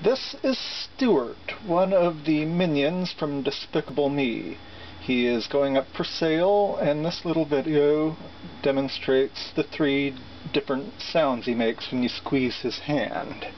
This is Stuart, one of the minions from Despicable Me. He is going up for sale, and this little video demonstrates the three different sounds he makes when you squeeze his hand.